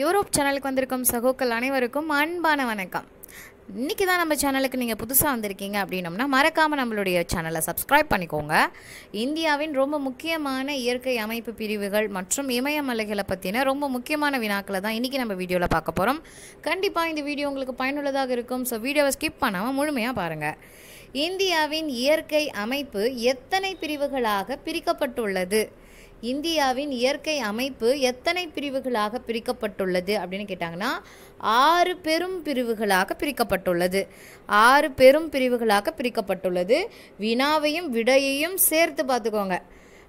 Europe சேனலுக்கு வந்திருக்கும் சகோக்கள் அனைவருக்கும் அன்பான வணக்கம். இன்றைக்கி தான் நம்ம சேனலுக்கு நீங்கள் புதுசாக வந்திருக்கீங்க அப்படின்னம்னா மறக்காமல் நம்மளுடைய சேனலை சப்ஸ்கிரைப் பண்ணிக்கோங்க. இந்தியாவின் ரொம்ப முக்கியமான இயற்கை அமைப்பு பிரிவுகள் மற்றும் இமயமலைகளை பற்றின ரொம்ப முக்கியமான வினாக்களை தான் இன்றைக்கி நம்ம வீடியோவில் பார்க்க போகிறோம் கண்டிப்பாக இந்த வீடியோ உங்களுக்கு பயனுள்ளதாக இருக்கும். ஸோ வீடியோவை ஸ்கிப் பண்ணாமல் முழுமையாக பாருங்கள் இந்தியாவின் இயற்கை அமைப்பு எத்தனை பிரிவுகளாக பிரிக்கப்பட்டுள்ளது? இந்தியாவின் இயற்கை அமைப்பு எத்தனை பிரிவுகளாக பிரிக்கப்பட்டுள்ளது அப்படின்னு கேட்டாங்கன்னா ஆறு பெரும் பிரிவுகளாக பிரிக்கப்பட்டுள்ளது. ஆறு பெரும் பிரிவுகளாக பிரிக்கப்பட்டுள்ளது. வினாவையும் விடையையும் சேர்த்து பார்த்துக்கோங்க.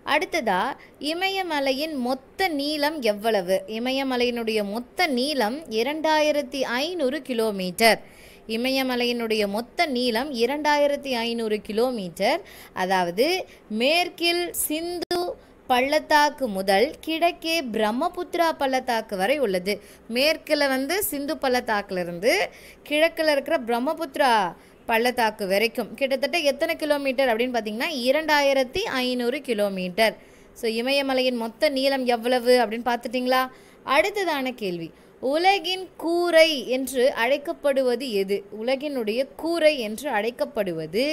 அடுத்ததா இமயமலையின் மொத்த நீளம் எவ்வளவு? இமயமலையினுடைய மொத்த நீளம் இரண்டாயிரத்தி ஐநூறு கிலோமீட்டர். இமயமலையினுடைய மொத்த நீளம் இரண்டாயிரத்தி ஐநூறு கிலோமீட்டர். அதாவது மேற்கில் சிந்து பள்ளத்தாக்கு முதல் கிழக்கே பிரம்மபுத்திரா பள்ளத்தாக்கு வரை உள்ளது. மேற்கில் வந்து சிந்து பள்ளத்தாக்குலேருந்து கிழக்கில் இருக்கிற பிரம்மபுத்திரா பள்ளத்தாக்கு வரைக்கும். கிட்டத்தட்ட எத்தனை கிலோமீட்டர் அப்படின்னு பார்த்தீங்கன்னா இரண்டாயிரத்தி ஐநூறு கிலோமீட்டர். ஸோ இமயமலையின் மொத்த நீளம் எவ்வளவு அப்படின்னு பார்த்துட்டிங்களா? அடுத்ததான கேள்வி. உலகின் கூரை என்று அழைக்கப்படுவது எது? உலகினுடைய கூரை என்று அழைக்கப்படுவது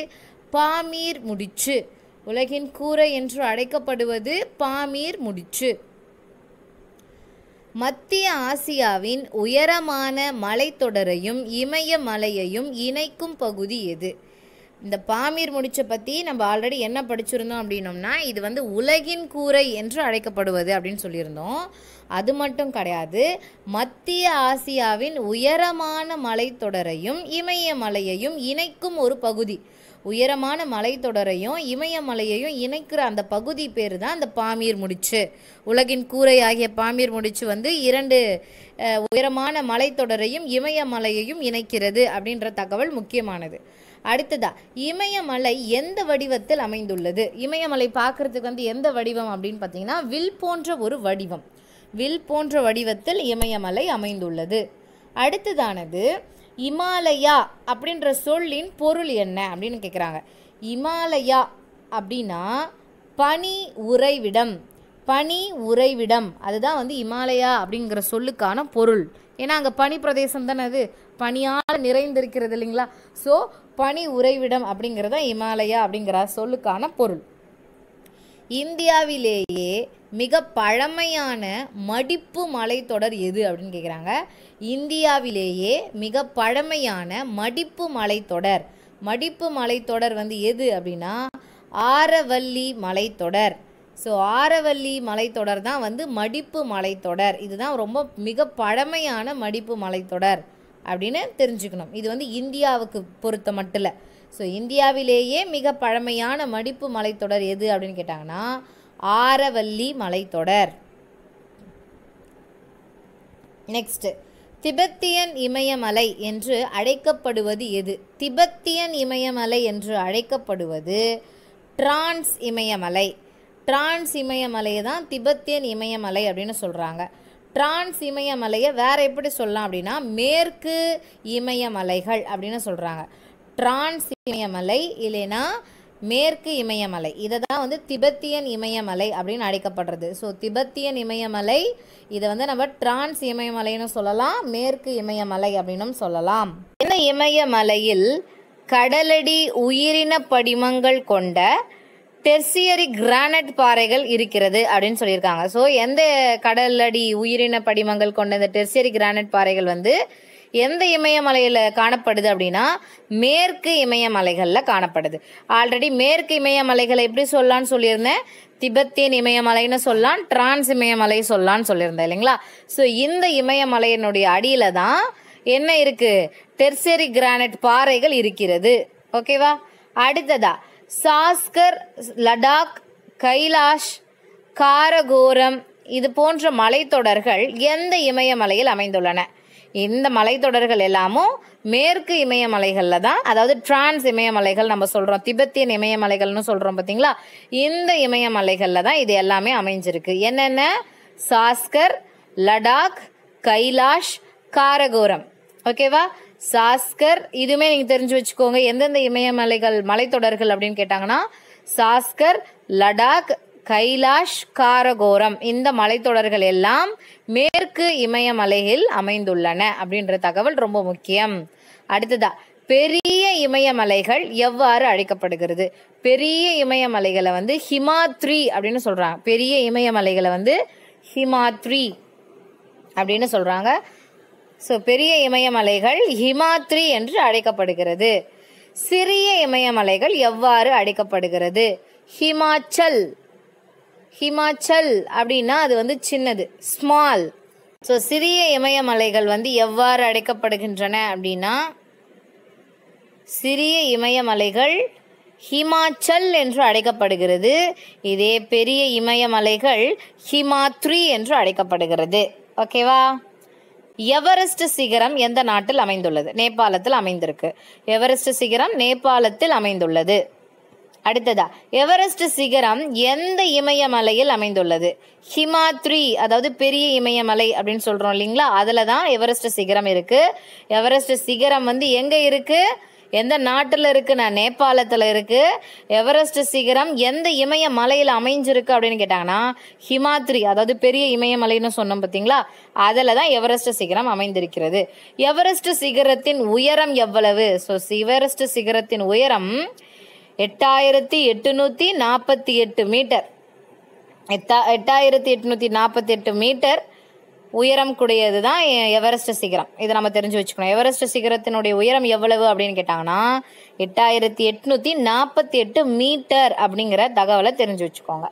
பாமீர் முடிச்சு. உலகின் கூரை என்று அழைக்கப்படுவது பாமீர் முடிச்சு. மத்திய ஆசியாவின் உயரமான மலைத்தொடரையும் இமயமலையையும் இணைக்கும் பகுதி எது? இந்த பாமீர் முடிச்சை பற்றி நம்ம ஆல்ரெடி என்ன படிச்சிருந்தோம் அப்படின்னோம்னா இது வந்து உலகின் கூரை என்று அழைக்கப்படுவது அப்படின்னு சொல்லியிருந்தோம். அது மட்டும் கிடையாது மத்திய ஆசியாவின் உயரமான மலைத்தொடரையும் இமயமலையையும் இணைக்கும் ஒரு பகுதி. உயரமான மலைத்தொடரையும் இமயமலையையும் இணைக்கிற அந்த பகுதி பேர் தான் அந்த பாமீர் முடிச்சு. உலகின் கூரை ஆகிய பாமீர் முடிச்சு வந்து இரண்டு உயரமான மலைத்தொடரையும் இமயமலையையும் இணைக்கிறது அப்படின்ற தகவல் முக்கியமானது. அடுத்ததா இமயமலை எந்த வடிவத்தில் அமைந்துள்ளது? இமயமலை பார்க்கறதுக்கு வந்து எந்த வடிவம் அப்படின்னு பார்த்தீங்கன்னா வில் போன்ற ஒரு வடிவம். வில் போன்ற வடிவத்தில் இமயமலை அமைந்துள்ளது. அடுத்ததானது இமாலயா அப்படின்ற சொல்லின் பொருள் என்ன அப்படின்னு கேட்குறாங்க இமாலயா அப்படின்னா பனி உறைவிடம் பனி உறைவிடம். அதுதான் வந்து இமாலயா அப்படிங்கிற சொல்லுக்கான பொருள். ஏன்னா அங்கே பனி பிரதேசம் தானே அது? பனியால் நிறைந்திருக்கிறது இல்லைங்களா? ஸோ பனி உறைவிடம் அப்படிங்கிறது தான் இமாலயா அப்படிங்கிற சொல்லுக்கான பொருள். இந்தியாவிலேயே மிக பழமையான மடிப்பு மலைத்தொடர் எது அப்படின்னு கேட்குறாங்க இந்தியாவிலேயே மிக பழமையான மடிப்பு மலைத்தொடர் மடிப்பு மலைத்தொடர் வந்து எது அப்படின்னா ஆரவல்லி மலைத்தொடர் ஸோ ஆரவல்லி மலைத்தொடர் தான் வந்து மடிப்பு மலைத்தொடர் இதுதான் ரொம்ப மிக பழமையான மடிப்பு மலைத்தொடர் அப்படின்னு தெரிஞ்சுக்கணும். இது வந்து இந்தியாவுக்கு பொறுத்த மட்டும் இல்லை. ஸோ இந்தியாவிலேயே மிக பழமையான மடிப்பு மலைத்தொடர் எது அப்படின்னு கேட்டாங்கன்னா ஆரவல்லி மலைத்தொடர். நெக்ஸ்ட் திபெத்தியன் இமயமலை என்று அழைக்கப்படுவது எது? திபெத்தியன் இமயமலை என்று அழைக்கப்படுவது டிரான்ஸ் இமயமலை. டிரான்ஸ் இமயமலையை தான் திபெத்தியன் இமயமலை அப்படின்னு சொல்கிறாங்க டிரான்ஸ் இமயமலையை வேற எப்படி சொல்லலாம் அப்படின்னா மேற்கு இமயமலைகள் அப்படின்னு சொல்கிறாங்க டிரான்ஸ் இமயமலை இல்லைன்னா மேற்கு இமயமலை. இதை தான் வந்து திபெத்தியன் இமயமலை அப்படின்னு அழைக்கப்படுறது. ஸோ திபெத்தியன் இமயமலை இதை வந்து நம்ம டிரான்ஸ் இமயமலைன்னு சொல்லலாம் மேற்கு இமயமலை அப்படின்னும் சொல்லலாம். இந்த இமயமலையில் கடலடி உயிரின படிமங்கள் கொண்ட டெர்சியரி கிரானைட் பாறைகள் இருக்கிறது அப்படின்னு சொல்லியிருக்காங்க. ஸோ எந்த கடலடி உயிரின படிமங்கள் கொண்ட இந்த டெர்சியரி கிரானைட் பாறைகள் வந்து எந்த இமயமலையில் காணப்படுது அப்படின்னா மேற்கு இமயமலைகளில் காணப்படுது. ஆல்ரெடி மேற்கு இமயமலைகளை எப்படி சொல்லலாம்னு சொல்லியிருந்தேன். திபெத்தியன் இமயமலைன்னு சொல்லலாம் டிரான்ஸ் இமயமலை சொல்லலாம்னு சொல்லியிருந்தேன் இல்லைங்களா? ஸோ இந்த இமயமலையினுடைய அடியில் தான் என்ன இருக்குது டெர்சரி கிரானைட் பாறைகள் இருக்கிறது. ஓகேவா அடுத்ததா சாஸ்கர் லடாக் கைலாஷ் காரகோரம் இது போன்ற மலைத்தொடர்கள் எந்த இமயமலையில் அமைந்துள்ளன? இந்த மலைத்தொடர்கள் எல்லாமும் மேற்கு இமயமலைகளில் தான். அதாவது டிரான்ஸ் இமயமலைகள் நம்ம சொல்கிறோம் திபெத்தியன் இமயமலைகள்னு சொல்கிறோம் பார்த்தீங்களா இந்த இமயமலைகளில் தான் இது எல்லாமே அமைஞ்சிருக்கு. என்னென்ன? சாஸ்கர் லடாக் கைலாஷ் காரகோரம். ஓகேவா சாஸ்கர் இதுவுமே நீங்கள் தெரிஞ்சு வச்சுக்கோங்க. எந்தெந்த இமயமலைகள் மலைத்தொடர்கள் அப்படின்னு கேட்டாங்கன்னா சாஸ்கர் லடாக் கைலாஷ் காரகோரம். இந்த மலைத்தொடர்கள் எல்லாம் மேற்கு இமயமலையில் அமைந்துள்ளன அப்படின்ற தகவல் ரொம்ப முக்கியம். அடுத்ததா பெரிய இமயமலைகள் எவ்வாறு அழைக்கப்படுகிறது? பெரிய இமயமலைகளை வந்து ஹிமாத்ரி அப்படின்னு சொல்றாங்க. பெரிய இமயமலைகளை வந்து ஹிமாத்ரி அப்படின்னு சொல்றாங்க. ஸோ பெரிய இமயமலைகள் ஹிமாத்ரி என்று அழைக்கப்படுகிறது. சிறிய இமயமலைகள் எவ்வாறு அழைக்கப்படுகிறது? ஹிமாச்சல் ஹிமாச்சல் அப்படின்னா அது வந்து சின்னது ஸ்மால் ஸோ சிறிய இமயமலைகள் வந்து எவ்வாறு அழைக்கப்படுகின்றன அப்படின்னா சிறிய இமயமலைகள் ஹிமாச்சல் என்று அழைக்கப்படுகிறது இதே பெரிய இமயமலைகள் ஹிமாத்ரி என்று அழைக்கப்படுகிறது ஓகேவா எவரெஸ்ட் சிகரம் எந்த நாட்டில் அமைந்துள்ளது? நேபாளத்தில் அமைந்திருக்கு. எவரெஸ்ட் சிகரம் நேபாளத்தில் அமைந்துள்ளது. அடுத்ததா எவரெஸ்ட் சிகரம் எந்த இமயமலையில் அமைந்துள்ளது? ஹிமாத்ரி அதாவது பெரிய இமயமலை அப்படின்னு சொல்றோம் இல்லைங்களா? அதுல தான் எவரெஸ்ட் சிகரம் இருக்கு. எவரெஸ்ட் சிகரம் வந்து எங்க இருக்கு? எந்த நாட்டில் இருக்கு? நான் நேபாளத்தில் இருக்கு. எவரெஸ்ட் சிகரம் எந்த இமய மலையில் அமைஞ்சிருக்கு அப்படின்னு கேட்டாங்கன்னா ஹிமாத்ரி அதாவது பெரிய இமயமலைன்னு சொன்னோம் பார்த்தீங்களா அதில் தான் எவரெஸ்ட் சிகரம் அமைந்திருக்கிறது. எவரெஸ்ட் சிகரத்தின் உயரம் எவ்வளவு? ஸோ எவரெஸ்ட் சிகரத்தின் உயரம் எட்டாயிரத்தி எட்டுநூற்றி நாற்பத்தி எட்டு மீட்டர். எட்டா எட்டாயிரத்தி எட்நூற்றி நாற்பத்தி எட்டு மீட்டர் உயரம் கூடியது தான் எவரெஸ்ட் சிகரம். இதை நம்ம தெரிஞ்சு வச்சுக்கணும். எவரெஸ்ட் சிகரத்தினுடைய உயரம் எவ்வளவு அப்படின்னு கேட்டாங்கன்னா எட்டாயிரத்தி எட்நூற்றி நாற்பத்தி எட்டு மீட்டர் அப்படிங்கிற தகவலை தெரிஞ்சு வச்சுக்கோங்க.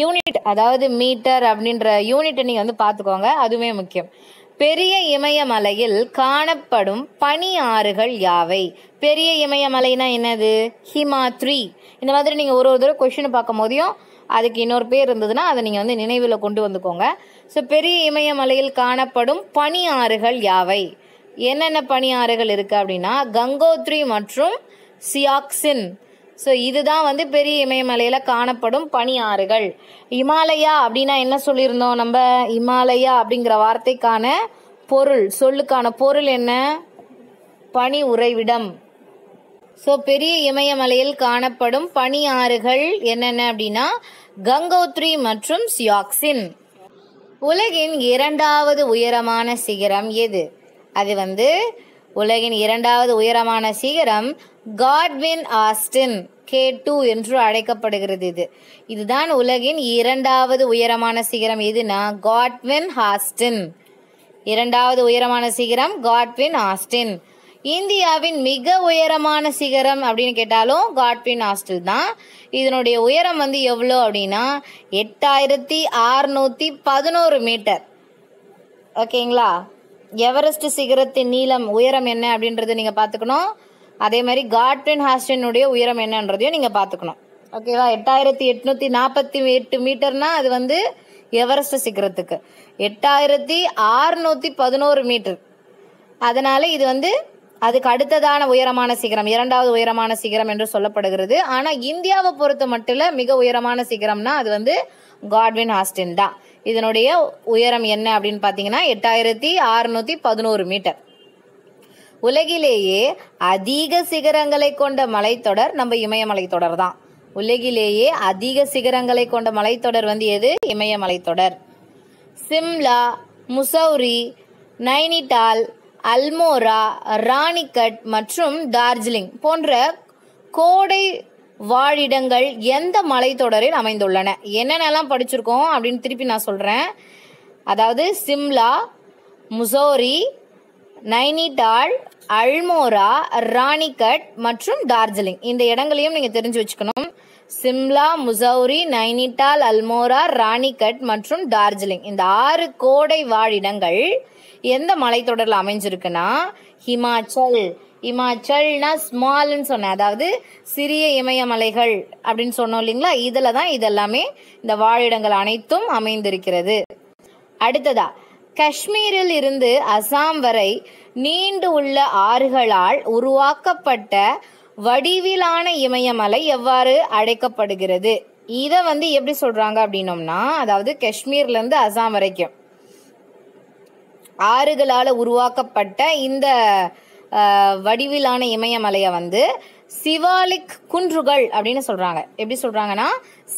யூனிட் அதாவது மீட்டர் அப்படின்ற யூனிட்டை நீங்கள் வந்து பார்த்துக்கோங்க. அதுவுமே முக்கியம். பெரிய இமயமலையில் காணப்படும் பனி ஆறுகள் யாவை? பெரிய இமயமலைனா என்னது? ஹிமாத்ரி. இந்த மாதிரி நீங்கள் ஒரு ஒரு தடவை கொஷின் பார்க்கும் போதையும் அதுக்கு இன்னொரு பேர் இருந்ததுன்னா அதை நீங்கள் வந்து நினைவில் கொண்டு வந்துக்கோங்க. ஸோ பெரிய இமயமலையில் காணப்படும் பனி ஆறுகள் யாவை? என்னென்ன பனி ஆறுகள் இருக்குது அப்படின்னா கங்கோத்ரி மற்றும் சியாக்சின். ஸோ இதுதான் வந்து பெரிய இமயமலையில் காணப்படும் பனி ஆறுகள் இமாலயா அப்படின்னா என்ன சொல்லியிருந்தோம் நம்ம? இமாலயா அப்படிங்கிற வார்த்தைக்கான பொருள் சொல்லுக்கான பொருள் என்ன? பனி உறைவிடம். ஸோ பெரிய இமயமலையில் காணப்படும் பனி ஆறுகள் என்னென்ன அப்படின்னா கங்கோத்ரி மற்றும் சியாக்சின். உலகின் இரண்டாவது உயரமான சிகரம் எது? அது வந்து உலகின் இரண்டாவது உயரமான சிகரம் காட்வின் ஆஸ்டின் கே டூ என்று அழைக்கப்படுகிறது இது. இதுதான் உலகின் இரண்டாவது உயரமான சிகரம். எதுனா? காட்வின் ஹாஸ்டின் இரண்டாவது உயரமான சிகரம் காட்வின் ஆஸ்டின் இந்தியாவின் மிக உயரமான சிகரம் அப்படின்னு கேட்டாலும் காட்வின் ஹாஸ்டல் தான். இதனுடைய உயரம் வந்து எவ்வளோ அப்படின்னா? எட்டாயிரத்தி அறுநூத்தி பதினோரு மீட்டர். ஓகேங்களா? எவரெஸ்ட் சிகரத்தின் நீளம் உயரம் என்ன அப்படின்றத நீங்கள் பார்த்துக்கணும். அதே மாதிரி காட்வின் ஹாஸ்டனுடைய உயரம் என்னன்றதையும் நீங்கள் பார்த்துக்கணும். ஓகேவா எட்டாயிரத்தி எட்நூற்றி நாற்பத்தி எட்டு மீட்டர்னா அது வந்து எவரெஸ்ட் சிகரத்துக்கு. எட்டாயிரத்தி ஆறுநூற்றி பதினோரு மீட்டர். அதனால இது வந்து அதுக்கு அடுத்ததான உயரமான சிகரம் இரண்டாவது உயரமான சிகரம் என்று சொல்லப்படுகிறது. ஆனால் இந்தியாவை பொறுத்த மட்டும் மிக உயரமான சிகரம்னா அது வந்து காட்வின் ஹாஸ்டின் தான். இதனுடைய உயரம் என்ன அப்படின்னு பார்த்தீங்கன்னா எட்டாயிரத்தி ஆறுநூற்றி பதினோரு மீட்டர். உலகிலேயே அதிக சிகரங்களை கொண்ட மலைத்தொடர் நம்ம இமயமலை தொடர் தான். உலகிலேயே அதிக சிகரங்களை கொண்ட மலைத்தொடர் வந்து எது? இமயமலை தொடர். சிம்லா முசௌரி நைனிடால் அல்மோரா ராணிகட் மற்றும் டார்ஜிலிங் போன்ற கோடை வாழிடங்கள் எந்த மலைத்தொடரில் அமைந்துள்ளன? என்னென்னலாம் படிச்சிருக்கோம் அப்படின்னு திருப்பி நான் சொல்கிறேன் அதாவது சிம்லா முசோரி நைனிடால் அல்மோரா ராணிகட் மற்றும் டார்ஜிலிங். இந்த இடங்களையும் நீங்கள் தெரிஞ்சு வச்சுக்கணும். சிம்லா முசௌரி நைனிடால் அல்மோரா ராணிகட் மற்றும் டார்ஜிலிங். இந்த ஆறு கோடை வாழிடங்கள் எந்த மலைத்தொடரில் அமைஞ்சிருக்குன்னா ஹிமாச்சல் இமாச்சல்னா ஸ்மால்னு சொன்னேன். அதாவது சிறிய இமயமலைகள் அப்படின்னு சொன்னோம் இல்லைங்களா? இதில் தான் இதெல்லாமே இந்த வாழிடங்கள் அனைத்தும் அமைந்திருக்கிறது. அடுத்ததா காஷ்மீரில் இருந்து அசாம் வரை நீண்டு உள்ள ஆறுகளால் உருவாக்கப்பட்ட வடிவிலான இமயமலை எவ்வாறு அழைக்கப்படுகிறது இதை வந்து எப்படி சொல்றாங்க அப்படின்னோம்னா அதாவது காஷ்மீர்ல இருந்து அசாம் வரைக்கும். ஆறுகளால் உருவாக்கப்பட்ட இந்த வடிவிலான இமயமலையை வந்து சிவாலிக் குன்றுகள் அப்படின்னு சொல்றாங்க. எப்படி சொல்றாங்கன்னா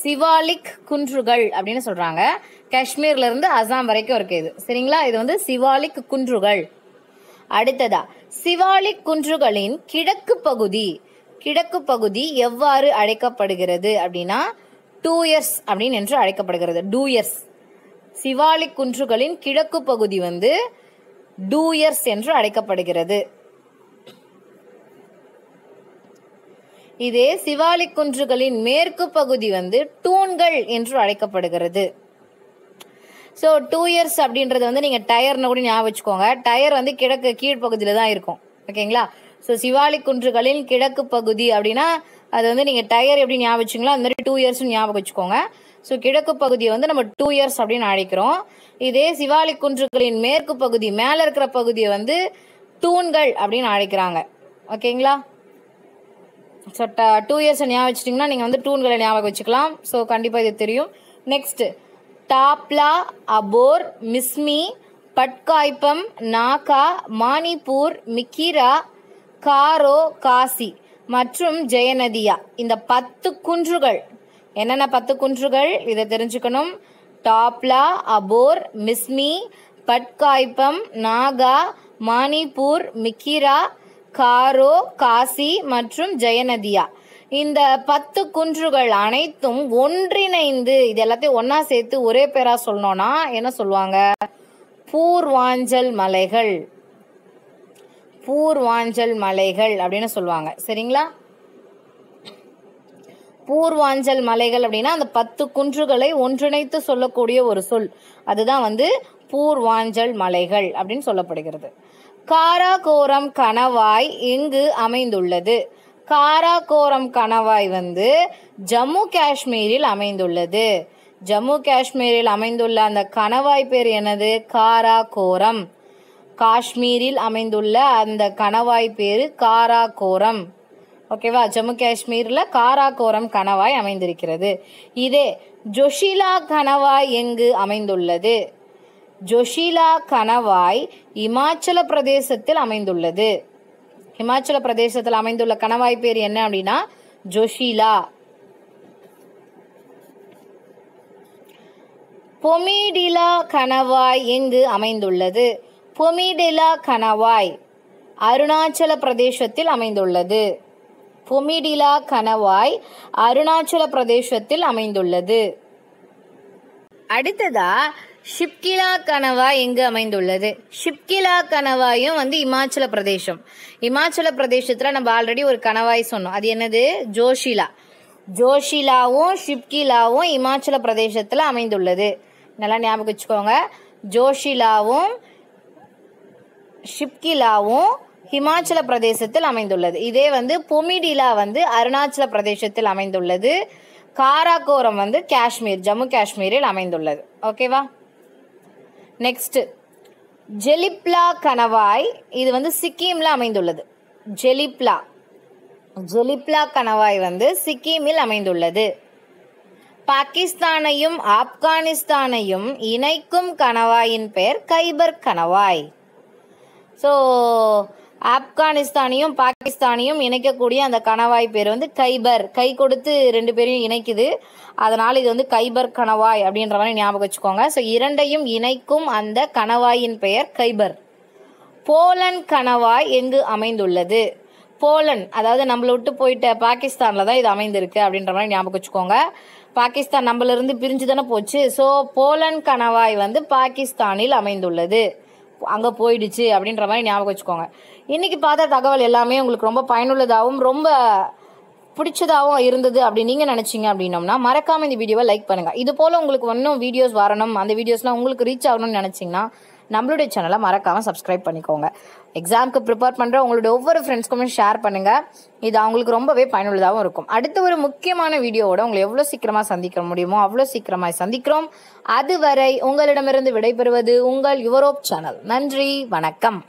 சிவாலிக் குன்றுகள் அப்படின்னு சொல்றாங்க. காஷ்மீர்ல இருந்து அசாம் வரைக்கும் இருக்கு இது. சரிங்களா? இது வந்து சிவாலிக் குன்றுகள். அடுத்ததா சிவாலிக் குன்றுகளின் கிழக்கு பகுதி. கிழக்கு பகுதி எவ்வாறு அழைக்கப்படுகிறது அப்படின்னா டூயர்ஸ் அப்படின்னு என்று அழைக்கப்படுகிறது. டூயர்ஸ் சிவாலிக் குன்றுகளின் கிழக்கு பகுதி வந்து டூயர்ஸ் என்று அழைக்கப்படுகிறது. இதே சிவாலிக் குன்றுகளின் மேற்கு பகுதி வந்து டூன்கள் என்று அழைக்கப்படுகிறது. ஸோ டூ இயர்ஸ் அப்படின்றது வந்து நீங்கள் டயர்னு கூட ஞாபகம் வச்சுக்கோங்க. டயர் வந்து கிழக்கு கீழ்ப்பகுதியில் தான் இருக்கும். ஓகேங்களா? ஸோ சிவாலிக் குன்றுகளின் கிழக்கு பகுதி அப்படின்னா அது வந்து நீங்கள் டயர் எப்படி ஞாபகம் வச்சுங்களோ அந்த மாதிரி டூ இயர்ஸ்னு ஞாபகம் வச்சுக்கோங்க. ஸோ கிழக்கு பகுதியை வந்து நம்ம டூ இயர்ஸ் அப்படின்னு அழைக்கிறோம். இதே சிவாலிக் குன்றுகளின் மேற்கு பகுதி மேலே இருக்கிற பகுதியை வந்து தூண்கள் அப்படின்னு அழைக்கிறாங்க. ஓகேங்களா? ஸோ டூ இயர்ஸை ஞாபகம் வச்சிட்டிங்கன்னா நீங்கள் வந்து டூன்களை ஞாபகம் வச்சுக்கலாம். ஸோ கண்டிப்பாக இது தெரியும். நெக்ஸ்ட்டு டாப்லா அபோர் மிஸ்மி பட்காய்பம் நாகா மானிப்பூர் மிக்கிரா காரோ காசி மற்றும் ஜெயநதியா இந்த பத்து குன்றுகள். என்னென்ன பத்து குன்றுகள்? இதை தெரிஞ்சுக்கணும். டாப்லா அபோர் மிஸ்மி பட்காய்பம் நாகா மானிப்பூர் மிக்கிரா காரோ காசி மற்றும் ஜெயநதியா. இந்த பத்து குன்றுகள் அனைத்தும் ஒன்றிணைந்து இது எல்லாத்தையும் ஒன்னா சேர்த்து ஒரே பேரா சொல்லணும்னா என்ன சொல்லுவாங்க? பூர்வாஞ்சல் மலைகள். பூர்வாஞ்சல் மலைகள் அப்படின்னு சொல்லுவாங்க. சரிங்களா? பூர்வாஞ்சல் மலைகள் அப்படின்னா அந்த பத்து குன்றுகளை ஒன்றிணைத்து சொல்லக்கூடிய ஒரு சொல். அதுதான் வந்து பூர்வாஞ்சல் மலைகள் அப்படின்னு சொல்லப்படுகிறது. காராகோரம் கணவாய் எங்கு அமைந்துள்ளது. காராகோரம் கணவாய் வந்து ஜம்மு காஷ்மீரில் அமைந்துள்ளது. ஜம்மு காஷ்மீரில் அமைந்துள்ள அந்த கணவாய் பேர் எனது காராகோரம். காஷ்மீரில் அமைந்துள்ள அந்த கணவாய் பேர் காராகோரம். ஓகேவா? ஜம்மு காஷ்மீரில் காராகோரம் கணவாய் அமைந்திருக்கிறது. இதே ஜொஷிலா கணவாய் எங்கு அமைந்துள்ளது? ஜொஷிலா கணவாய் இமாச்சல பிரதேசத்தில் அமைந்துள்ளது. இமாச்சல பிரதேசத்தில் அமைந்துள்ள கணவாய் பேர் என்ன அப்படின்னா ஜொஷிலா. பொமிடிலா கணவாய் எங்கு அமைந்துள்ளது? பொமிடிலா கணவாய் அருணாச்சல பிரதேசத்தில் அமைந்துள்ளது. பொமிடிலா கணவாய் அருணாச்சல பிரதேசத்தில் அமைந்துள்ளது. அடுத்ததா ஷிப்கிலா கணவாய் எங்கு அமைந்துள்ளது? ஷிப்கிலா கணவாயும் வந்து இமாச்சல பிரதேசம். இமாச்சல பிரதேசத்தில் நம்ம ஆல்ரெடி ஒரு கணவாய் சொன்னோம். அது என்னது? ஜோஷிலா. ஜோஷிலாவும் ஷிப்கிலாவும் இமாச்சல பிரதேசத்தில் அமைந்துள்ளது. நல்லா ஞாபகம் வச்சுக்கோங்க. ஜோஷிலாவும் ஷிப்கிலாவும் ஹிமாச்சல பிரதேசத்தில் அமைந்துள்ளது. இதே வந்து பொமிடிலா வந்து அருணாச்சல பிரதேசத்தில் அமைந்துள்ளது. காராகோரம் வந்து காஷ்மீர் ஜம்மு காஷ்மீரில் அமைந்துள்ளது. ஓகேவா? நெக்ஸ்ட் ஜெலிப்லா கணவாய் இது வந்து சிக்கிமில் அமைந்துள்ளது. ஜெலிப்லா. ஜெலிப்லா கணவாய் வந்து சிக்கிமில் அமைந்துள்ளது. பாகிஸ்தானையும் ஆப்கானிஸ்தானையும் இணைக்கும் கணவாயின் பெயர் கைபர் கணவாய். ஸோ ஆப்கானிஸ்தானையும் பாகிஸ்தானையும் இணைக்கக்கூடிய அந்த கணவாய் பேர் வந்து கைபர். கை கொடுத்து ரெண்டு பேரையும் இணைக்குது. அதனால் இது வந்து கைபர் கணவாய் அப்படின்ற மாதிரி ஞாபகம் வச்சுக்கோங்க. ஸோ இரண்டையும் இணைக்கும் அந்த கணவாயின் பெயர் கைபர். போலன் கணவாய் எங்கு அமைந்துள்ளது? போலன் அதாவது நம்மளை விட்டு போயிட்ட பாகிஸ்தானில் தான் இது அமைந்திருக்கு அப்படின்ற மாதிரி ஞாபகம் வச்சுக்கோங்க. பாகிஸ்தான் நம்மளிருந்து பிரிஞ்சு தானே போச்சு. ஸோ போலன் கணவாய் வந்து பாகிஸ்தானில் அமைந்துள்ளது. அங்கே போயிடுச்சு அப்படின்ற மாதிரி ஞாபகம் வச்சுக்கோங்க. இன்றைக்கி பார்த்த தகவல் எல்லாமே உங்களுக்கு ரொம்ப பயனுள்ளதாகவும் ரொம்ப பிடிச்சதாகவும் இருந்தது அப்படி நீங்கள் நினச்சிங்க அப்படின்னோம்னா மறக்காமல் இந்த வீடியோவை லைக் பண்ணுங்கள் இது போல் உங்களுக்கு இன்னும் வீடியோஸ் வரணும் அந்த வீடியோஸ்லாம் உங்களுக்கு ரீச் ஆகணும்னு நினச்சிங்கன்னா நம்மளுடைய சேனலை மறக்காமல் சப்ஸ்கிரைப் பண்ணிக்கோங்க. எக்ஸாமுக்கு ப்ரிப்பேர் பண்ணுற உங்களுடைய ஒவ்வொரு ஃப்ரெண்ட்ஸ்க்குமே ஷேர் பண்ணுங்கள் இது அவங்களுக்கு ரொம்பவே பயனுள்ளதாகவும் இருக்கும். அடுத்த ஒரு முக்கியமான வீடியோவோட உங்களை எவ்வளோ சீக்கிரமாக சந்திக்க முடியுமோ அவ்வளோ சீக்கிரமாக சந்திக்கிறோம். அதுவரை உங்களிடமிருந்து விடைபெறுவது உங்கள் யுவரோப் சேனல் நன்றி வணக்கம்.